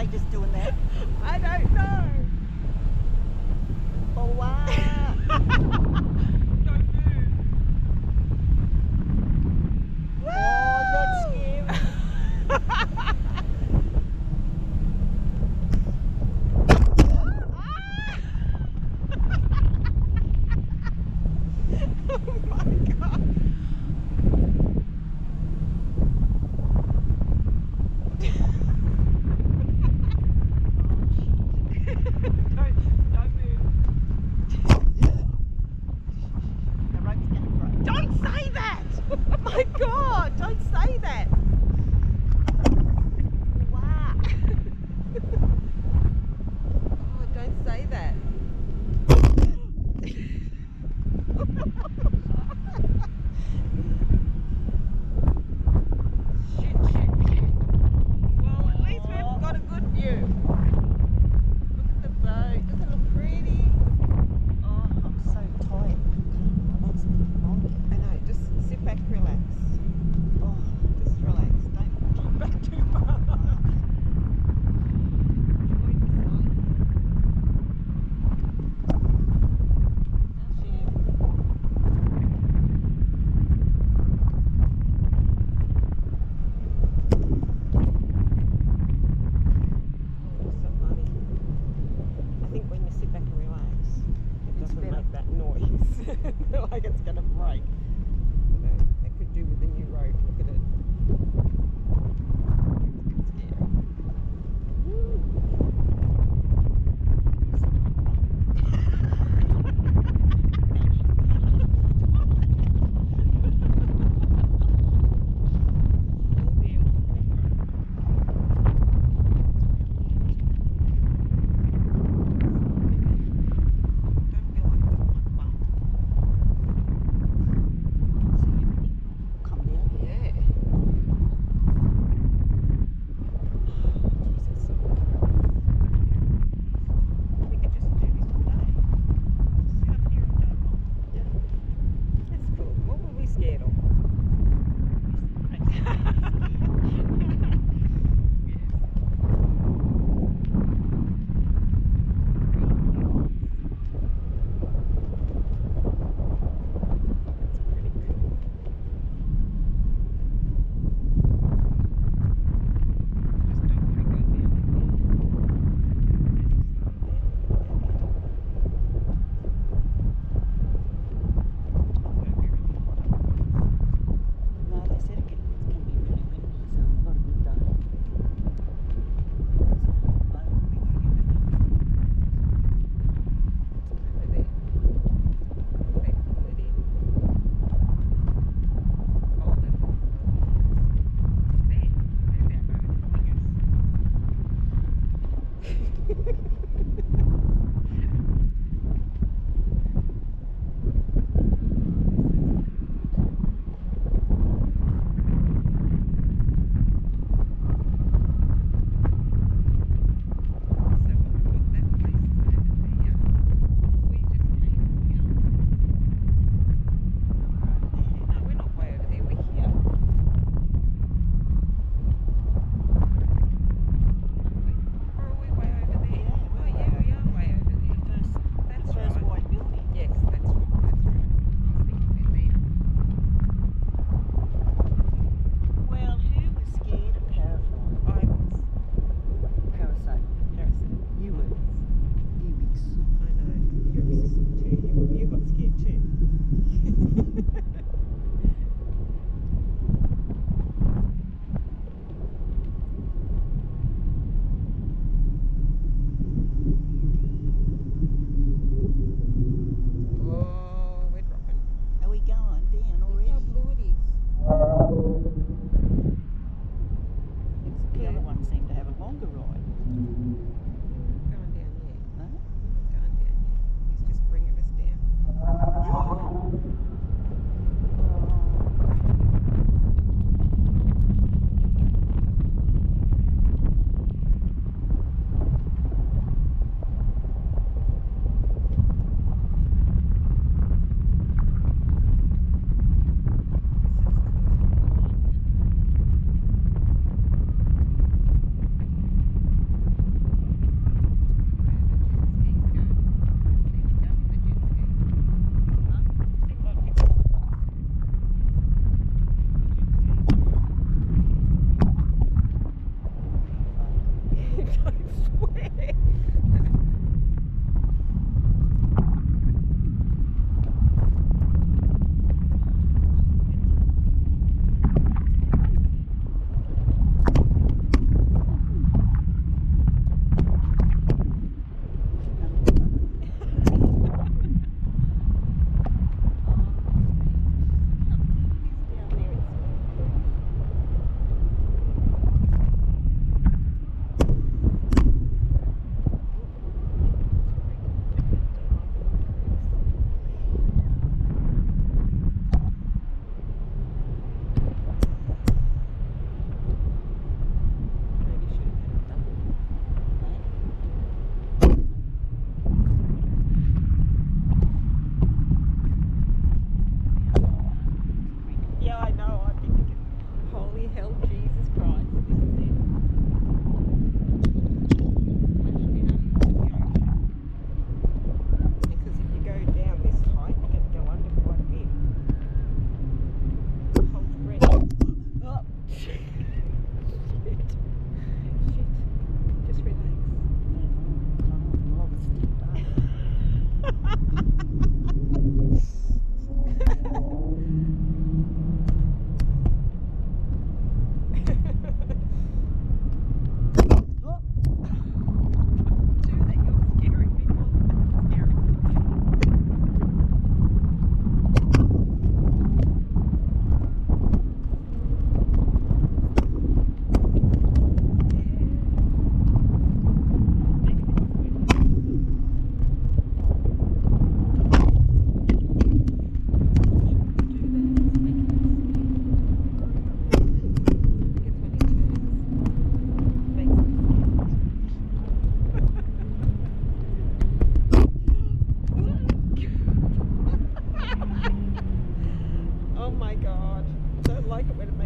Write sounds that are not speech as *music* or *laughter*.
they just doing that? I don't know. Oh wow. *laughs* that. pensiero. Ha ha ha. nói chụp